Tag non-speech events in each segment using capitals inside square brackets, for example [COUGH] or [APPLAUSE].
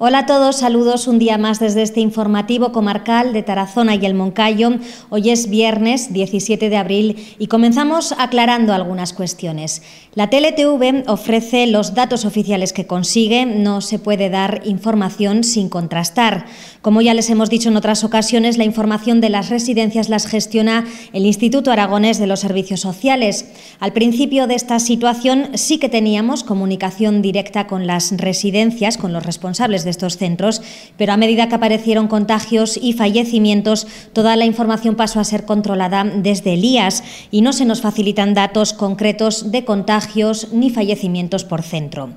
Hola a todos, saludos un día más desde este informativo comarcal de Tarazona y el Moncayo. Hoy es viernes 17 de abril y comenzamos aclarando algunas cuestiones. La TLTV ofrece los datos oficiales que consigue, no se puede dar información sin contrastar. Como ya les hemos dicho en otras ocasiones, la información de las residencias las gestiona el Instituto Aragonés de los Servicios Sociales. Al principio de esta situación sí que teníamos comunicación directa con las residencias, con los responsables de estos centros, pero a medida que aparecieron contagios y fallecimientos, toda la información pasó a ser controlada desde el IAS y no se nos facilitan datos concretos de contagios ni fallecimientos por centro.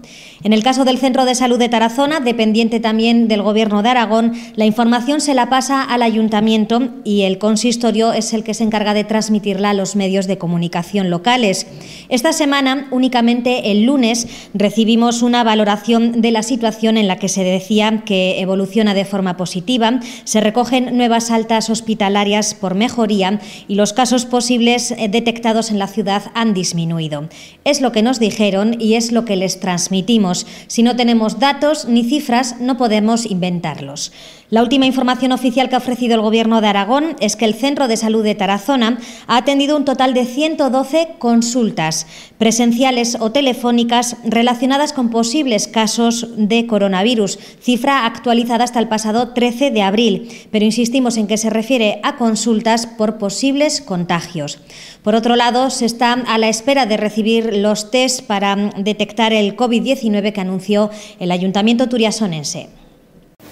En el caso del Centro de Salud de Tarazona, dependiente también del Gobierno de Aragón, la información se la pasa al Ayuntamiento y el consistorio es el que se encarga de transmitirla a los medios de comunicación locales. Esta semana, únicamente el lunes, recibimos una valoración de la situación en la que se decía que evoluciona de forma positiva, se recogen nuevas altas hospitalarias por mejoría y los casos posibles eh, detectados en la ciudad han disminuido. Es lo que nos dijeron y es lo que les transmitimos. Si no tenemos datos ni cifras, no podemos inventarlos. La última información oficial que ha ofrecido el Gobierno de Aragón es que el Centro de Salud de Tarazona ha atendido un total de 112 consultas presenciales o telefónicas relacionadas con posibles casos de coronavirus, cifra actualizada hasta el pasado 13 de abril, pero insistimos en que se refiere a consultas por posibles contagios. Por otro lado, se está a la espera de recibir los test para detectar el COVID-19 que anunció el Ayuntamiento turiasonense.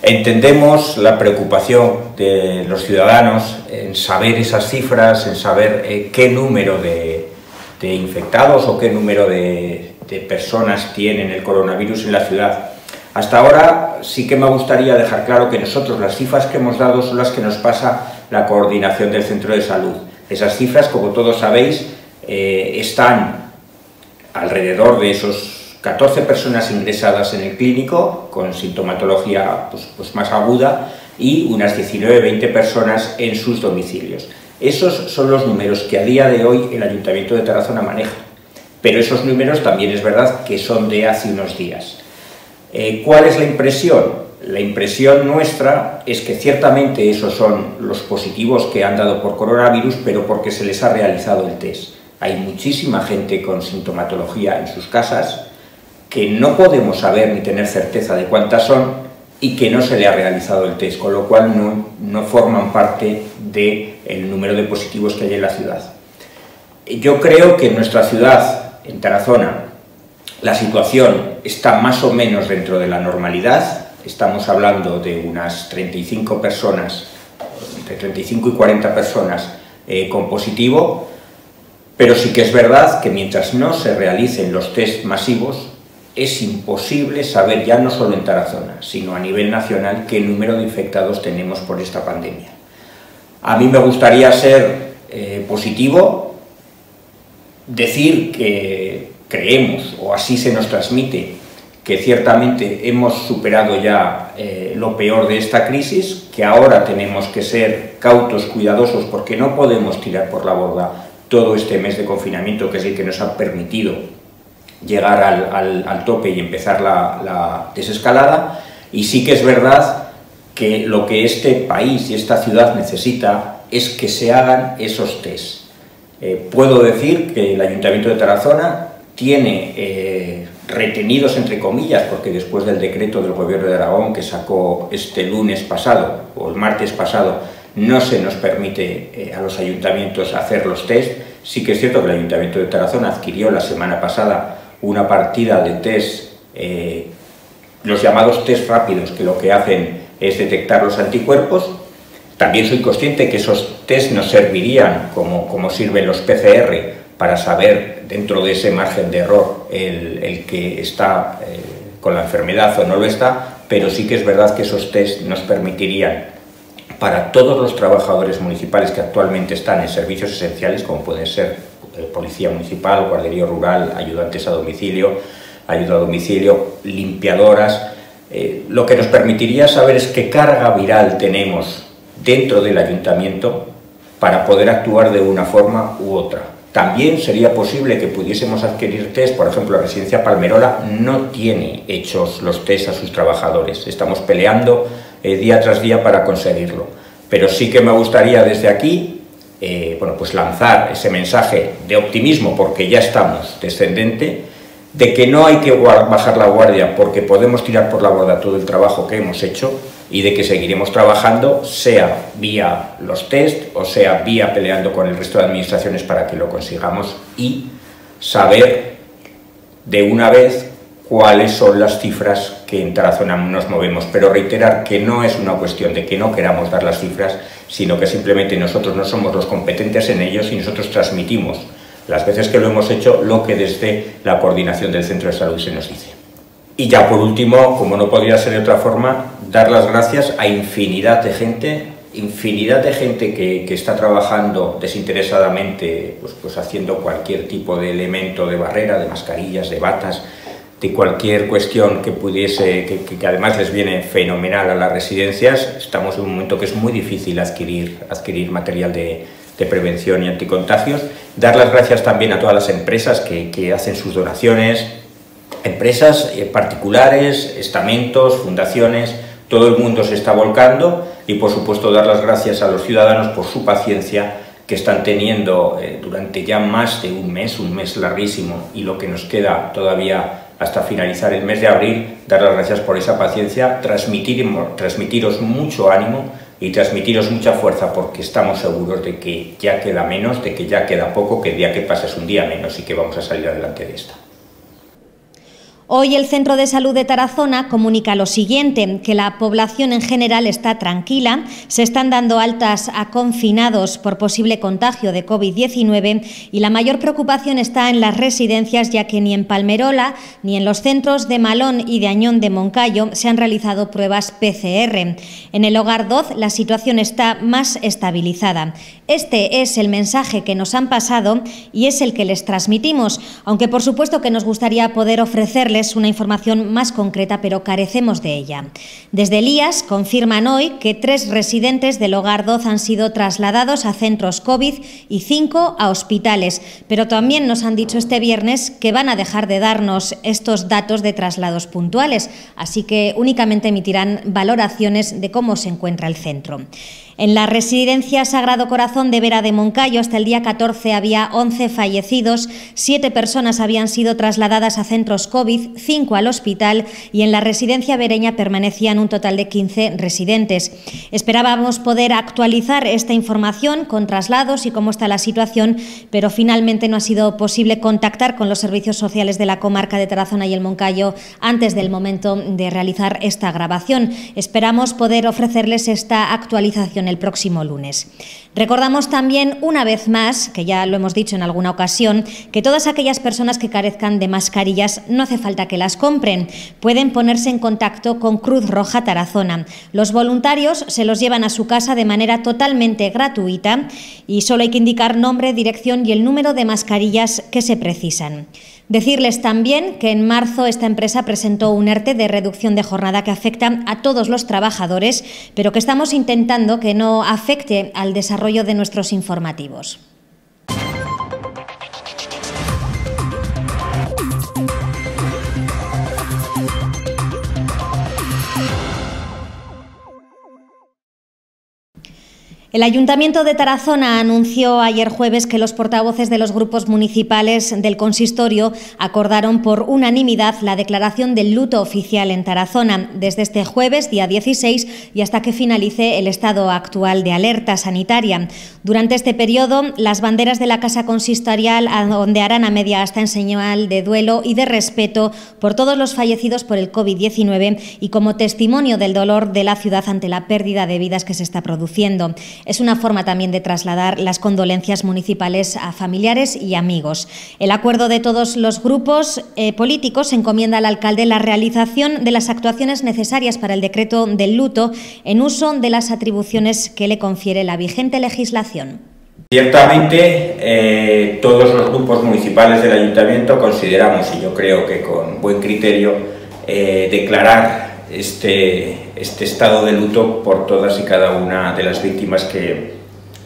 Entendemos la preocupación de los ciudadanos en saber esas cifras, en saber eh, qué número de, infectados o qué número de, de, personas tienen el coronavirus en la ciudad. Hasta ahora sí que me gustaría dejar claro que nosotros las cifras que hemos dado son las que nos pasa la coordinación del centro de salud. Esas cifras, como todos sabéis, eh, están alrededor de esos 14 personas ingresadas en el clínico con sintomatología pues, pues más aguda y unas 19-20 personas en sus domicilios. Esos son los números que a día de hoy el Ayuntamiento de Tarazona maneja, pero esos números también es verdad que son de hace unos días. Eh, ¿Cuál es la impresión? La impresión nuestra es que ciertamente esos son los positivos que han dado por coronavirus, pero porque se les ha realizado el test. Hay muchísima gente con sintomatología en sus casas, que no podemos saber ni tener certeza de cuántas son y que no se le ha realizado el test, con lo cual no, no forman parte del número de positivos que hay en la ciudad. Yo creo que en nuestra ciudad, en Tarazona, la situación está más o menos dentro de la normalidad, estamos hablando de unas 35 personas, entre 35 y 40 personas eh, con positivo, pero sí que es verdad que mientras no se realicen los test masivos, es imposible saber ya no solo en Tarazona, sino a nivel nacional qué número de infectados tenemos por esta pandemia. A mí me gustaría ser eh, positivo, decir que creemos, o así se nos transmite, que ciertamente hemos superado ya eh, lo peor de esta crisis, que ahora tenemos que ser cautos, cuidadosos, porque no podemos tirar por la borda todo este mes de confinamiento, que es el que nos ha permitido llegar al, tope y empezar la, desescalada. Y sí que es verdad que lo que este país y esta ciudad necesita es que se hagan esos test. Eh, puedo decir que el Ayuntamiento de Tarazona tiene eh, retenidos, entre comillas, porque después del decreto del Gobierno de Aragón que sacó este lunes pasado, o el martes pasado, no se nos permite eh, a los ayuntamientos hacer los test. Sí que es cierto que el Ayuntamiento de Tarazona adquirió la semana pasada una partida de test, eh, los llamados test rápidos, que lo que hacen es detectar los anticuerpos. También soy consciente que esos test nos servirían como, como sirven los PCR para saber dentro de ese margen de error el, que está eh, con la enfermedad o no lo está, pero sí que es verdad que esos test nos permitirían para todos los trabajadores municipales que actualmente están en servicios esenciales, como pueden ser policía municipal, guardería rural, ayudantes a domicilio, ayuda a domicilio, limpiadoras. Eh, lo que nos permitiría saber es qué carga viral tenemos dentro del ayuntamiento para poder actuar de una forma u otra. También sería posible que pudiésemos adquirir test, por ejemplo, la residencia Palmerola no tiene hechos los test a sus trabajadores. Estamos peleando eh, día tras día para conseguirlo. Pero sí que me gustaría desde aquí eh, bueno, pues lanzar ese mensaje de optimismo, porque ya estamos descendente, de que no hay que bajar la guardia porque podemos tirar por la borda todo el trabajo que hemos hecho y de que seguiremos trabajando, sea vía los test o sea vía peleando con el resto de administraciones para que lo consigamos y saber de una vez cuáles son las cifras que en Tarazona nos movemos, pero reiterar que no es una cuestión de que no queramos dar las cifras, sino que simplemente nosotros no somos los competentes en ellos y nosotros transmitimos las veces que lo hemos hecho lo que desde la coordinación del centro de salud se nos dice. Y ya por último, como no podría ser de otra forma, dar las gracias a infinidad de gente, infinidad de gente que, está trabajando desinteresadamente, pues, pues haciendo cualquier tipo de elemento de barrera, de mascarillas, de batas, de cualquier cuestión que pudiese, que, además les viene fenomenal a las residencias. Estamos en un momento que es muy difícil adquirir, adquirir material de, de prevención y anticontagios. Dar las gracias también a todas las empresas que, que hacen sus donaciones, empresas eh, particulares, estamentos, fundaciones, todo el mundo se está volcando y por supuesto dar las gracias a los ciudadanos por su paciencia que están teniendo eh, durante ya más de un mes, un mes larguísimo y lo que nos queda todavía hasta finalizar el mes de abril, dar las gracias por esa paciencia, transmitir, transmitiros mucho ánimo, y transmitiros mucha fuerza porque estamos seguros de que ya queda menos, de que ya queda poco, que el día que pase es un día menos y que vamos a salir adelante de esta. Hoy el Centro de Salud de Tarazona comunica lo siguiente, que la población en general está tranquila, se están dando altas a confinados por posible contagio de COVID-19 y la mayor preocupación está en las residencias, ya que ni en Palmerola ni en los centros de Malón y de Añón de Moncayo se han realizado pruebas PCR. En el Hogar 2 la situación está más estabilizada. Este es el mensaje que nos han pasado y es el que les transmitimos, aunque por supuesto que nos gustaría poder ofrecerles una información más concreta, pero carecemos de ella. Desde Elías confirman hoy que tres residentes del Hogar 12 han sido trasladados a centros COVID y cinco a hospitales, pero también nos han dicho este viernes que van a dejar de darnos estos datos de traslados puntuales, así que únicamente emitirán valoraciones de cómo se encuentra el centro. En la residencia Sagrado Corazón de Vera de Moncayo hasta el día 14 había 11 fallecidos, 7 personas habían sido trasladadas a centros COVID, 5 al hospital y en la residencia vereña permanecían un total de 15 residentes. Esperábamos poder actualizar esta información con traslados y cómo está la situación, pero finalmente no ha sido posible contactar con los servicios sociales de la comarca de Tarazona y el Moncayo antes del momento de realizar esta grabación. Esperamos poder ofrecerles esta actualización el próximo lunes. Recordamos también una vez más, que ya lo hemos dicho en alguna ocasión, que todas aquellas personas que carezcan de mascarillas no hace falta que las compren, pueden ponerse en contacto con Cruz Roja Tarazona. Los voluntarios se los llevan a su casa de manera totalmente gratuita y solo hay que indicar nombre, dirección y el número de mascarillas que se precisan. Decirles también que en marzo esta empresa presentó un ERTE de reducción de jornada que afecta a todos los trabajadores, pero que estamos intentando que no afecte al desarrollo de nuestros informativos. El Ayuntamiento de Tarazona anunció ayer jueves que los portavoces de los grupos municipales del consistorio acordaron por unanimidad la declaración del luto oficial en Tarazona desde este jueves, día 16, y hasta que finalice el estado actual de alerta sanitaria. Durante este periodo, las banderas de la Casa Consistorial ondearán a media hasta en señal de duelo y de respeto por todos los fallecidos por el COVID-19 y como testimonio del dolor de la ciudad ante la pérdida de vidas que se está produciendo. Es una forma también de trasladar las condolencias municipales a familiares y amigos. El acuerdo de todos los grupos eh, políticos encomienda al alcalde la realización de las actuaciones necesarias para el decreto del luto en uso de las atribuciones que le confiere la vigente legislación. Ciertamente, eh, todos los grupos municipales del ayuntamiento consideramos, y yo creo que con buen criterio, eh, declarar este, este estado de luto por todas y cada una de las víctimas que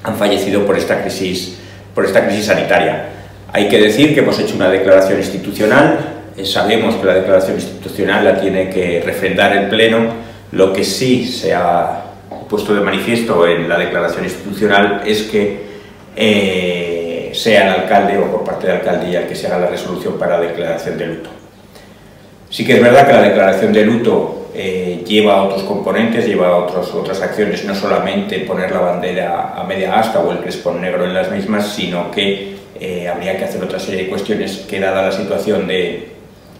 han fallecido por esta crisis por esta crisis sanitaria. Hay que decir que hemos hecho una declaración institucional, eh, sabemos que la declaración institucional la tiene que refrendar el Pleno, lo que sí se ha puesto de manifiesto en la declaración institucional es que eh, sea el alcalde o por parte de alcaldía el que se haga la resolución para la declaración de luto. Sí que es verdad que la declaración de luto eh, lleva otros componentes, lleva otros, otras acciones, no solamente poner la bandera a media asta o el crespón negro en las mismas, sino que eh, habría que hacer otra serie de cuestiones que, dada la situación de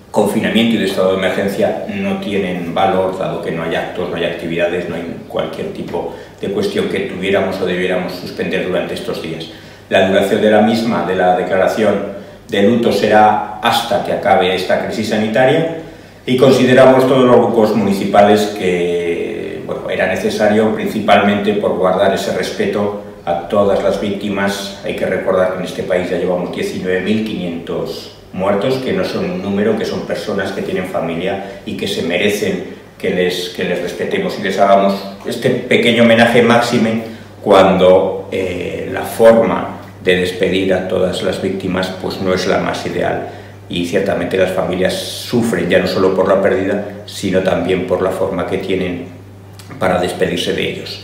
confinamiento y de estado de emergencia, no tienen valor, dado que no hay actos, no hay actividades, no hay cualquier tipo de cuestión que tuviéramos o debiéramos suspender durante estos días. La duración de la misma, de la declaración de luto, será hasta que acabe esta crisis sanitaria y consideramos todos los grupos municipales que bueno, era necesario principalmente por guardar ese respeto a todas las víctimas. Hay que recordar que en este país ya llevamos 19.500 muertos, que no son un número, que son personas que tienen familia y que se merecen que les, que les respetemos y les hagamos este pequeño homenaje máxime cuando eh, la forma de despedir a todas las víctimas pues no es la más ideal y ciertamente las familias sufren ya no solo por la pérdida, sino también por la forma que tienen para despedirse de ellos.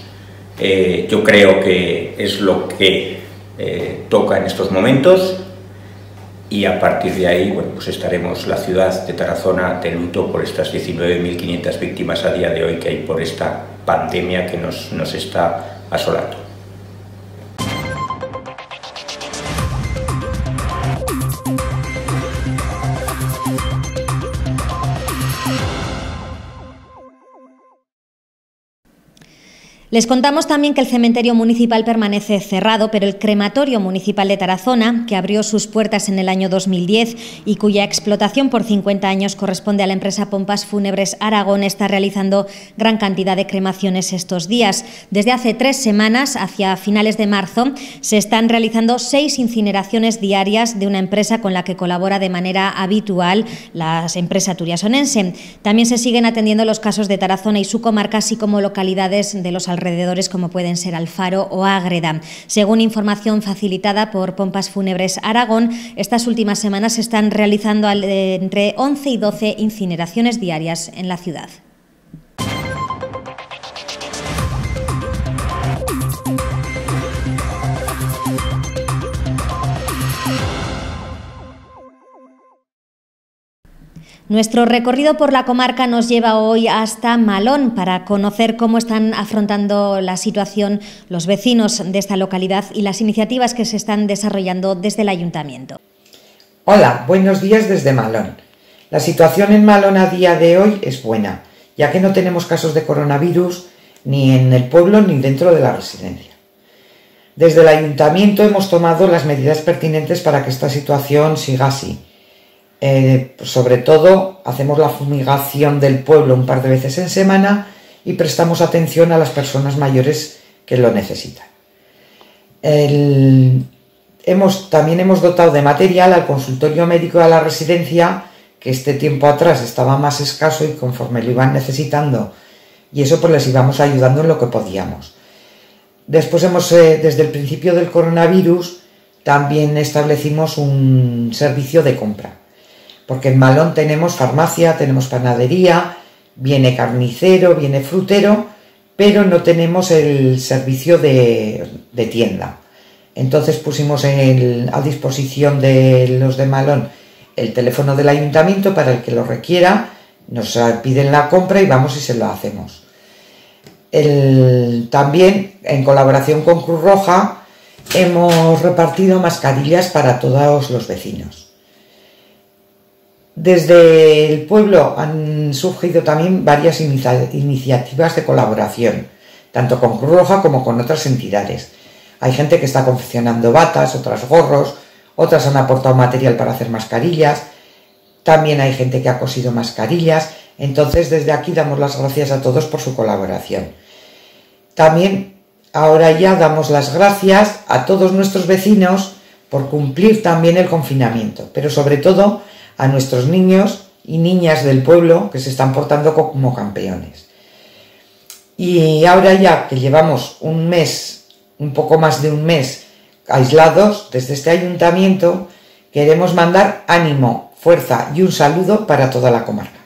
Eh, yo creo que es lo que eh, toca en estos momentos y a partir de ahí bueno, pues estaremos la ciudad de Tarazona de luto por estas 19.500 víctimas a día de hoy que hay por esta pandemia que nos, nos está asolando. Les contamos también que el cementerio municipal permanece cerrado, pero el crematorio municipal de Tarazona, que abrió sus puertas en el año 2010 y cuya explotación por 50 años corresponde a la empresa Pompas Fúnebres Aragón, está realizando gran cantidad de cremaciones estos días. Desde hace tres semanas, hacia finales de marzo, se están realizando seis incineraciones diarias de una empresa con la que colabora de manera habitual la empresa turiasonense. También se siguen atendiendo los casos de Tarazona y su comarca, así como localidades de los alrededores alrededores como pueden ser Alfaro o Ágreda. Según información facilitada por Pompas Fúnebres Aragón, estas últimas semanas se están realizando entre 11 y 12 incineraciones diarias en la ciudad. Nuestro recorrido por la comarca nos lleva hoy hasta Malón para conocer cómo están afrontando la situación los vecinos de esta localidad y las iniciativas que se están desarrollando desde el ayuntamiento. Hola, buenos días desde Malón. La situación en Malón a día de hoy es buena, ya que no tenemos casos de coronavirus ni en el pueblo ni dentro de la residencia. Desde el ayuntamiento hemos tomado las medidas pertinentes para que esta situación siga así eh, sobre todo hacemos la fumigación del pueblo un par de veces en semana y prestamos atención a las personas mayores que lo necesitan. hemos, también hemos dotado de material al consultorio médico de la residencia, que este tiempo atrás estaba más escaso y conforme lo iban necesitando, y eso pues les íbamos ayudando en lo que podíamos. Después hemos, eh, desde el principio del coronavirus, también establecimos un servicio de compra porque en Malón tenemos farmacia, tenemos panadería, viene carnicero, viene frutero, pero no tenemos el servicio de, tienda. Entonces pusimos a disposición de los de Malón el teléfono del ayuntamiento para el que lo requiera, nos piden la compra y vamos y se lo hacemos. también, en colaboración con Cruz Roja, hemos repartido mascarillas para todos los vecinos. Desde el pueblo han surgido también varias iniciativas de colaboración, tanto con Cruz Roja como con otras entidades. Hay gente que está confeccionando batas, otras gorros, otras han aportado material para hacer mascarillas, también hay gente que ha cosido mascarillas, entonces desde aquí damos las gracias a todos por su colaboración. También ahora ya damos las gracias a todos nuestros vecinos por cumplir también el confinamiento, pero sobre todo a nuestros niños y niñas del pueblo que se están portando como campeones. Y ahora ya que llevamos un mes, un poco más de un mes, aislados, desde este ayuntamiento, queremos mandar ánimo, fuerza y un saludo para toda la comarca.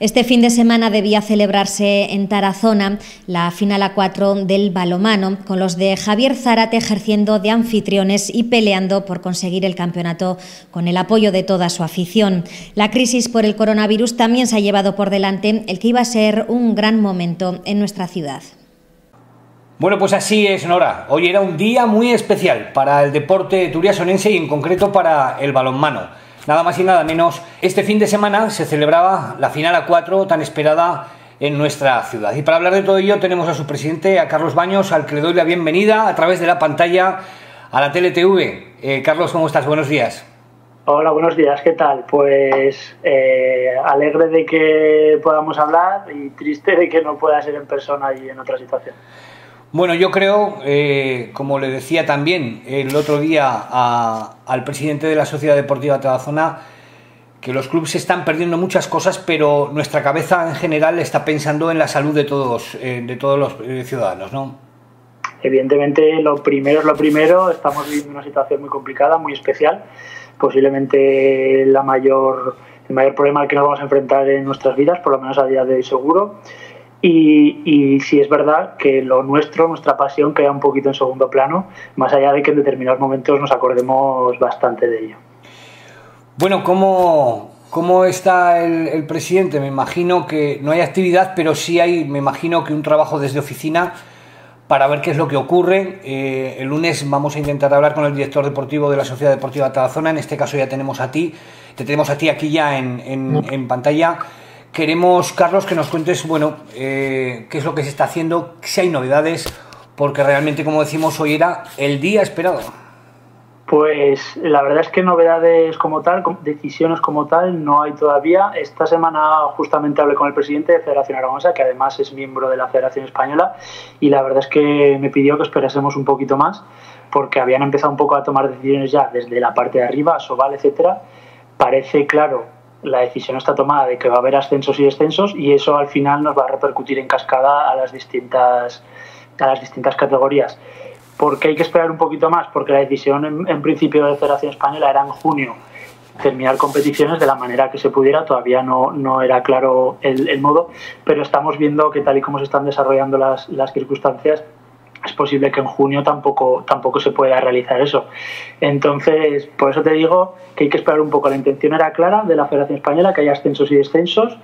Este fin de semana debía celebrarse en Tarazona la final a cuatro del balomano, con los de Javier Zárate ejerciendo de anfitriones y peleando por conseguir el campeonato con el apoyo de toda su afición. La crisis por el coronavirus también se ha llevado por delante el que iba a ser un gran momento en nuestra ciudad. Bueno, pues así es, Nora. Hoy era un día muy especial para el deporte turiasonense y en concreto para el balonmano. Nada más y nada menos, este fin de semana se celebraba la final a cuatro tan esperada en nuestra ciudad. Y para hablar de todo ello tenemos a su presidente, a Carlos Baños, al que le doy la bienvenida a través de la pantalla a la TLTV. Eh, Carlos, ¿cómo estás? Buenos días. Hola, buenos días, ¿qué tal? Pues eh, alegre de que podamos hablar y triste de que no pueda ser en persona y en otra situación. Bueno, yo creo, eh, como le decía también el otro día al presidente de la Sociedad Deportiva Tarazona, que los clubes están perdiendo muchas cosas, pero nuestra cabeza en general está pensando en la salud de todos, eh, de todos los eh, ciudadanos, ¿no? Evidentemente, lo primero es lo primero. Estamos viviendo una situación muy complicada, muy especial. Posiblemente la mayor, el mayor problema al que nos vamos a enfrentar en nuestras vidas, por lo menos a día de hoy seguro. Y, y sí es verdad que lo nuestro, nuestra pasión, queda un poquito en segundo plano, más allá de que en determinados momentos nos acordemos bastante de ello. Bueno, ¿cómo, cómo está el, presidente? Me imagino que no hay actividad, pero sí hay, me imagino que un trabajo desde oficina para ver qué es lo que ocurre. Eh, el lunes vamos a intentar hablar con el director deportivo de la Sociedad Deportiva Tarazona. En este caso ya tenemos a ti, te tenemos a ti aquí ya en, en, en pantalla. Queremos, Carlos, que nos cuentes, bueno, eh, qué es lo que se está haciendo, si hay novedades, porque realmente, como decimos, hoy era el día esperado. Pues la verdad es que novedades como tal, decisiones como tal, no hay todavía. Esta semana justamente hablé con el presidente de Federación Aragonesa, que además es miembro de la Federación Española, y la verdad es que me pidió que esperásemos un poquito más, porque habían empezado un poco a tomar decisiones ya desde la parte de arriba, Sobal, etcétera. Parece claro la decisión está tomada de que va a haber ascensos y descensos y eso al final nos va a repercutir en cascada a las distintas, a las distintas categorías. ¿Por qué hay que esperar un poquito más? Porque la decisión en, principio de Federación Española era en junio terminar competiciones de la manera que se pudiera. Todavía no, no era claro el, modo, pero estamos viendo que tal y como se están desarrollando las, las circunstancias, es posible que en junio tampoco, tampoco se pueda realizar eso. Entonces, por eso te digo que hay que esperar un poco. La intención era clara de la Federación Española, que haya ascensos y descensos.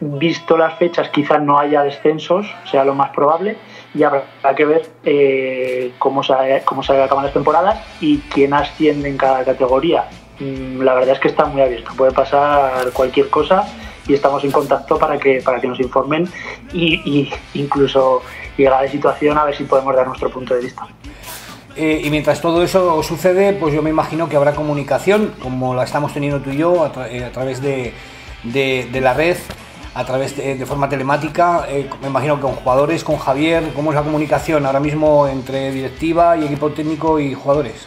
Visto las fechas, quizás no haya descensos, sea lo más probable, y habrá que ver eh, cómo, se, cómo se acaban las temporadas y quién asciende en cada categoría. Mm, la verdad es que está muy abierto, puede pasar cualquier cosa y estamos en contacto para que, para que nos informen y, y incluso llegar de situación a ver si podemos dar nuestro punto de vista. Eh, y mientras todo eso sucede, pues yo me imagino que habrá comunicación, como la estamos teniendo tú y yo, a, eh, través de, de, la red, a través de, forma telemática. Eh, me imagino que con jugadores, con Javier, ¿cómo es la comunicación ahora mismo entre directiva y equipo técnico y jugadores?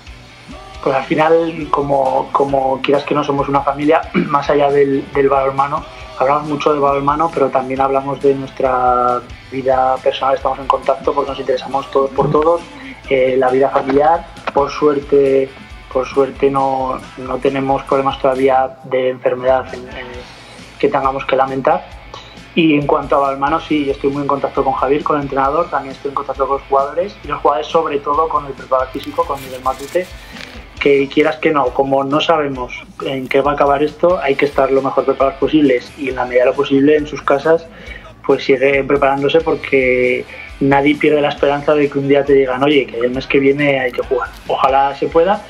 Pues al final, como, como quieras que no somos una familia, [CLEARS THROAT] más allá del, del balonmano, hablamos mucho de balonmano, pero también hablamos de nuestra vida personal, estamos en contacto porque nos interesamos todos por todos, eh, la vida familiar, por suerte, por suerte no, no tenemos problemas todavía de enfermedad que tengamos que lamentar. Y en cuanto a balonmano, sí, estoy muy en contacto con Javier, con el entrenador, también estoy en contacto con los jugadores. Y los jugadores sobre todo con el preparador físico, con Miguel Matute, que quieras que no, como no sabemos en qué va a acabar esto, hay que estar lo mejor preparados posibles y en la medida de lo posible en sus casas, pues sigue preparándose porque nadie pierde la esperanza de que un día te digan, oye, que el mes que viene hay que jugar. Ojalá se pueda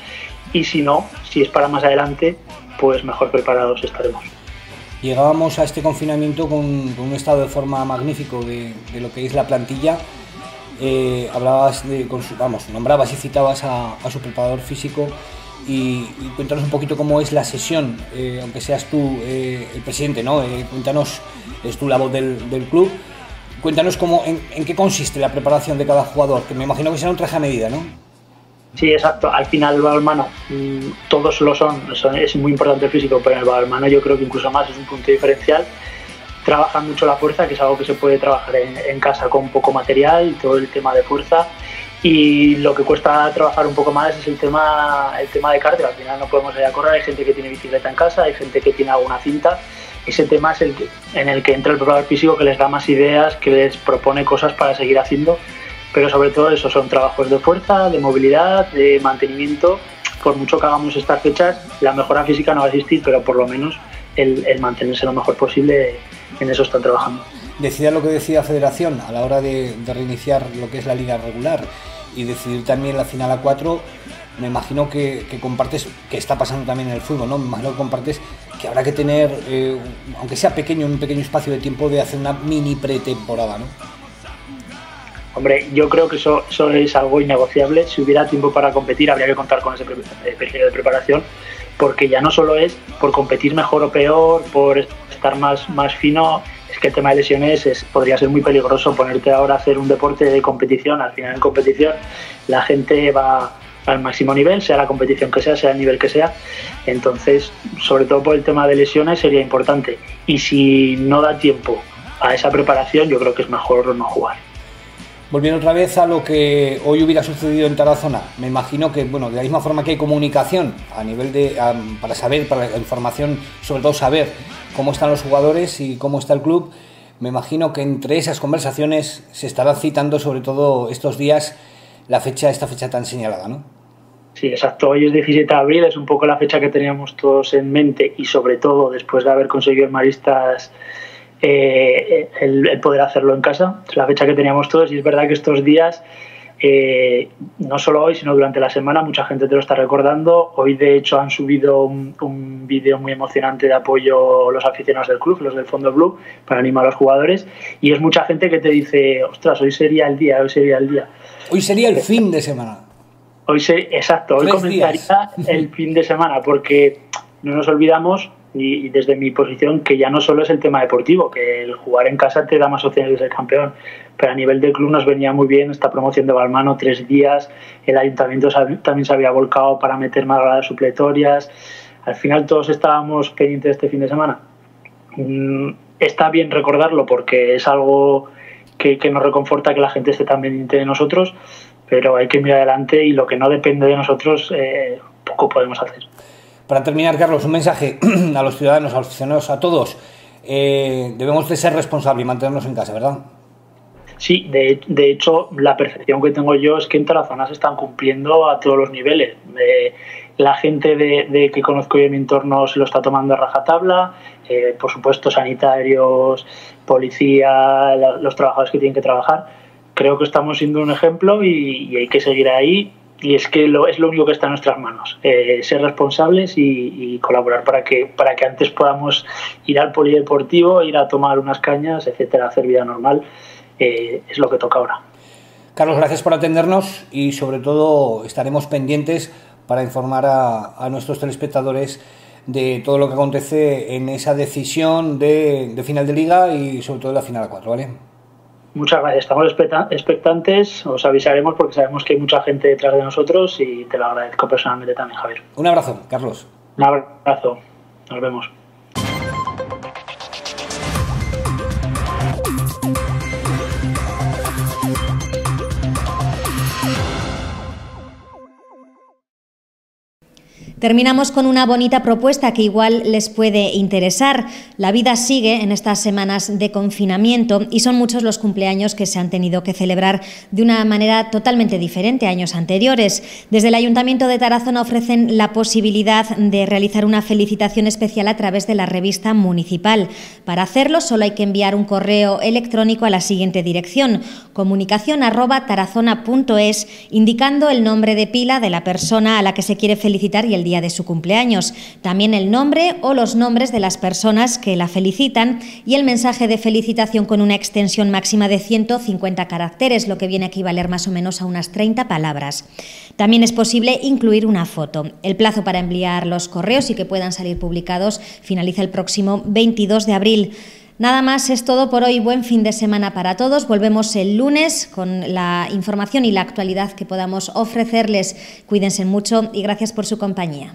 y si no, si es para más adelante, pues mejor preparados estaremos. Llegábamos a este confinamiento con, un estado de forma magnífico de, lo que es la plantilla eh, hablabas de, vamos, nombrabas y citabas a, su preparador físico y, cuéntanos un poquito cómo es la sesión, eh, aunque seas tú eh, el presidente, ¿no? cuéntanos, es tú la voz del, club, cuéntanos cómo, en, qué consiste la preparación de cada jugador, que me imagino que será un traje a medida, ¿no? Sí, exacto. Al final el balonmano, mm, todos lo son, es muy importante el físico, pero el balonmano yo creo que incluso más es un punto diferencial trabaja mucho la fuerza, que es algo que se puede trabajar en, casa con poco material todo el tema de fuerza. Y lo que cuesta trabajar un poco más es el tema, el tema de cardio. Al final no podemos ir a correr, hay gente que tiene bicicleta en casa, hay gente que tiene alguna cinta. Ese tema es el en el que entra el preparador físico que les da más ideas, que les propone cosas para seguir haciendo. Pero sobre todo eso son trabajos de fuerza, de movilidad, de mantenimiento. Por mucho que hagamos estas fechas, la mejora física no va a existir, pero por lo menos el mantenerse lo mejor posible en eso están trabajando. Decida lo que decía Federación a la hora de, reiniciar lo que es la liga regular y decidir también la final a 4, me imagino que, compartes, que está pasando también en el fútbol, ¿no? Me imagino que compartes que habrá que tener, eh, aunque sea pequeño, un pequeño espacio de tiempo de hacer una mini pretemporada, ¿no? Hombre, yo creo que eso, eso es algo innegociable. Si hubiera tiempo para competir, habría que contar con ese eh, periodo de preparación, porque ya no solo es por competir mejor o peor, por estar más, más fino, es que el tema de lesiones es, podría ser muy peligroso ponerte ahora a hacer un deporte de competición. Al final en competición la gente va al máximo nivel, sea la competición que sea, sea el nivel que sea. Entonces, sobre todo por el tema de lesiones sería importante. Y si no da tiempo a esa preparación, yo creo que es mejor no jugar. Volviendo otra vez a lo que hoy hubiera sucedido en Tarazona, me imagino que, bueno, de la misma forma que hay comunicación a nivel de, para saber, para la información, sobre todo saber cómo están los jugadores y cómo está el club, me imagino que entre esas conversaciones se estará citando sobre todo estos días la fecha, esta fecha tan señalada, ¿no? Sí, exacto. Hoy es 17 de abril, es un poco la fecha que teníamos todos en mente y sobre todo después de haber conseguido el Maristas eh, el, poder hacerlo en casa. Es la fecha que teníamos todos y es verdad que estos días, eh, no solo hoy, sino durante la semana, mucha gente te lo está recordando. Hoy, de hecho, han subido un, un vídeo muy emocionante de apoyo los aficionados del club, los del Fondo Blue, para animar a los jugadores. Y es mucha gente que te dice, ostras, hoy sería el día, hoy sería el día. Hoy sería el fin de semana. Hoy se, exacto, hoy comenzaría el fin de semana, porque no nos olvidamos y, desde mi posición que ya no solo es el tema deportivo, que el jugar en casa te da más opciones de ser campeón, pero a nivel del club nos venía muy bien esta promoción de Balmano, tres días, el ayuntamiento también se había volcado para meter más gradas supletorias, al final todos estábamos pendientes este fin de semana. Mm, está bien recordarlo porque es algo que, nos reconforta que la gente esté tan pendiente de nosotros, pero hay que mirar adelante y lo que no depende de nosotros, eh, poco podemos hacer. Para terminar, Carlos, un mensaje [CLEARS THROAT] a los ciudadanos, a los aficionados, a todos. Eh, debemos de ser responsables y mantenernos en casa, ¿verdad? Sí, de, hecho, la percepción que tengo yo es que en Tarazona se están cumpliendo a todos los niveles. la gente de, que conozco en mi entorno se lo está tomando a rajatabla, eh, por supuesto, sanitarios, policía, los trabajadores que tienen que trabajar. Creo que estamos siendo un ejemplo y, hay que seguir ahí. Y es que lo, es lo único que está en nuestras manos, eh, ser responsables y, colaborar para que, para que antes podamos ir al polideportivo, ir a tomar unas cañas, etcétera, hacer vida normal eh, es lo que toca ahora. Carlos, gracias por atendernos y sobre todo estaremos pendientes para informar a, nuestros telespectadores de todo lo que acontece en esa decisión de, final de liga y sobre todo de la final a 4, ¿vale? Muchas gracias, estamos expectantes, os avisaremos porque sabemos que hay mucha gente detrás de nosotros y te lo agradezco personalmente también, Javier. Un abrazo, Carlos. Un abrazo, nos vemos. Terminamos con una bonita propuesta que igual les puede interesar. La vida sigue en estas semanas de confinamiento y son muchos los cumpleaños que se han tenido que celebrar de una manera totalmente diferente a años anteriores. Desde el Ayuntamiento de Tarazona ofrecen la posibilidad de realizar una felicitación especial a través de la revista municipal. Para hacerlo solo hay que enviar un correo electrónico a la siguiente dirección comunicación indicando el nombre de pila de la persona a la que se quiere felicitar y el día de su cumpleaños, también el nombre o los nombres de las personas que la felicitan y el mensaje de felicitación con una extensión máxima de 150 caracteres, lo que viene a equivaler más o menos a unas 30 palabras. También es posible incluir una foto. El plazo para enviar los correos y que puedan salir publicados finaliza el próximo 22 de abril. Nada más es todo por hoy. Buen fin de semana para todos. Volvemos el lunes con la información y la actualidad que podamos ofrecerles. Cuídense mucho y gracias por su compañía.